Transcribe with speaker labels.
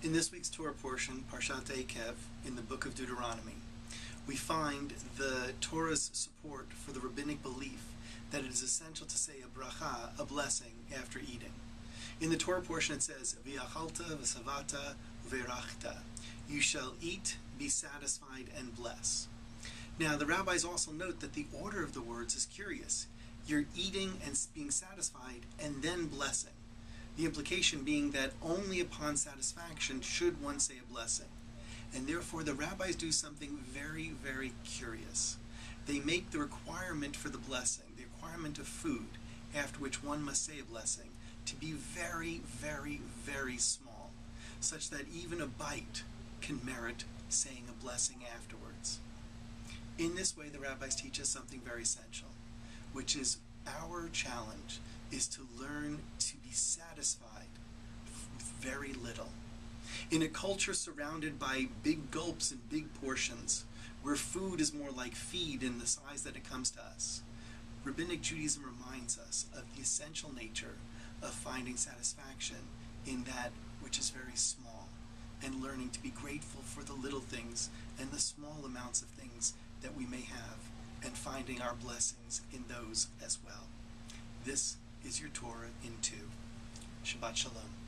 Speaker 1: In this week's Torah portion, Parshat Eikev, in the book of Deuteronomy, we find the Torah's support for the rabbinic belief that it is essential to say a bracha, a blessing, after eating. In the Torah portion it says, V'achalta v'savata v'erachta. You shall eat, be satisfied, and bless. Now, the rabbis also note that the order of the words is curious. You're eating and being satisfied, and then blessing. The implication being that only upon satisfaction should one say a blessing. And therefore, the rabbis do something very, very curious. They make the requirement for the blessing, the requirement of food, after which one must say a blessing, to be very, very, very small, such that even a bite can merit saying a blessing afterwards. In this way, the rabbis teach us something very essential, which is our challenge is to learn to be satisfied with very little. In a culture surrounded by big gulps and big portions, where food is more like feed in the size that it comes to us, Rabbinic Judaism reminds us of the essential nature of finding satisfaction in that which is very small and learning to be grateful for the little things and the small amounts of things that we may have and finding our blessings in those as well. This is your Torah in Two. Shabbat Shalom.